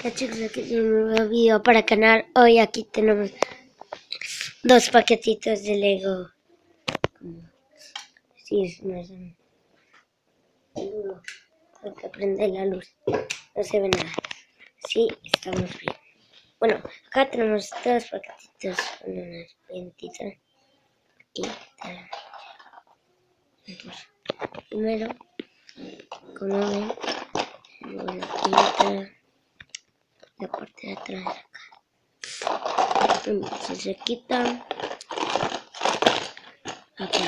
Hola chicos, aquí tenemos un nuevo video para canal. Hoy aquí tenemos dos paquetitos de Lego. Sí, es más duro. Hay que prender la luz. No se ve nada. Sí, estamos bien. Bueno, acá tenemos dos paquetitos con unas ventitas. Aquí. Primero, la tinta la parte de atrás acá. Si se quita acá.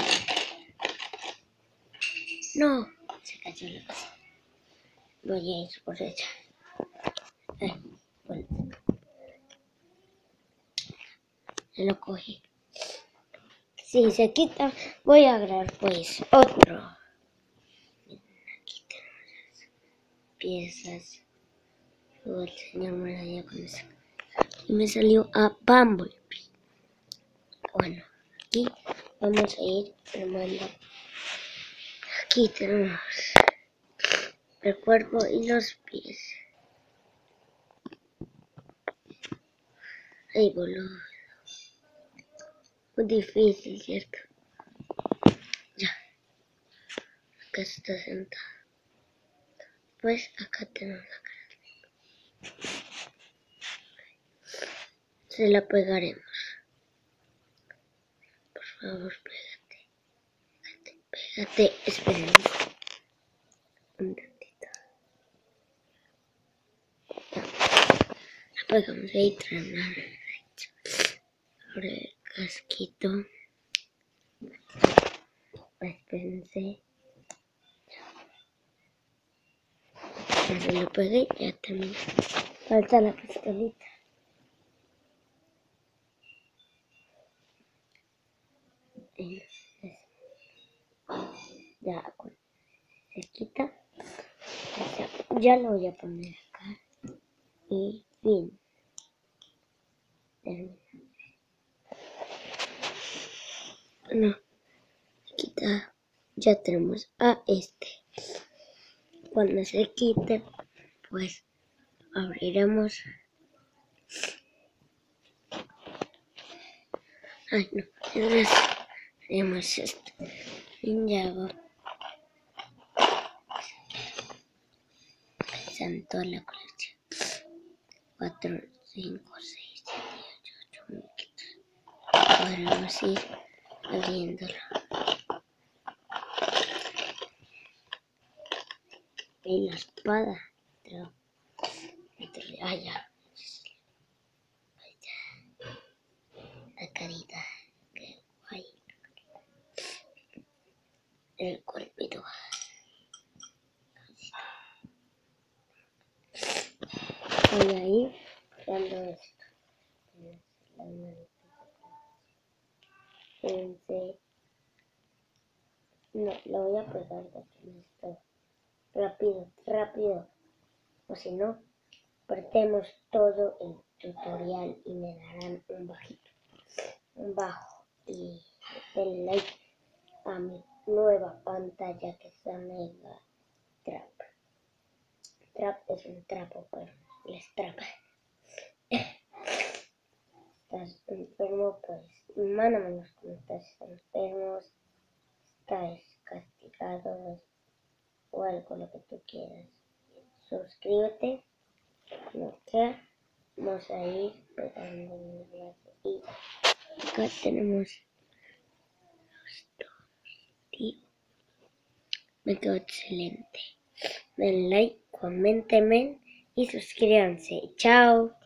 No, se cayó la cosa. Voy a ir por ella. Ay, bueno. Se lo cogí. Si se quita, voy a agarrar pues otro. Aquí tenemos las piezas. El señor Maravilla con eso. Y me salió a Bumblebee. Bueno, aquí vamos a ir armando. Aquí tenemos el cuerpo y los pies. Ay, boludo. Muy difícil, ¿cierto? Ya. Acá está sentado. Pues acá tenemos la cara. Se la pegaremos. Por favor, pégate. Pégate, pégate. Esperen. Un tantito. La pegamos ahí, traemos. Ahora el casquito. Espérense. Ya se lo pegué, ya terminé. Falta la pistolita. Ya se quita. Ya lo voy a poner acá. Y fin. No. Quita. Ya tenemos a este. Cuando se quite, pues abriremos. Ay, no. Ahora haremos esto. Ninjago. Toda la colección. 4, 5, 6, 7, 8, 8 muñequitos. Podremos ir abriéndolo. Y la espada. Pero, ah. Ahí ya. La carita. Qué guay. El cuerpito. Voy a ir creando esto. No, lo voy a pegar de aquí en esto. Rápido, rápido. O si no, apretemos todo el tutorial y me darán un bajito. Un bajo. Y denle like a mi nueva pantalla que está mega trap. Trap es un trapo, pero les trapa. Estás enfermo, pues mándame los comentarios. Están enfermos, estáis castigados o algo lo que tú quieras. Suscríbete, no vamos a ir pegando. Y acá tenemos los dos. Me quedó excelente. Den like, coméntenme y suscríbanse. Chao.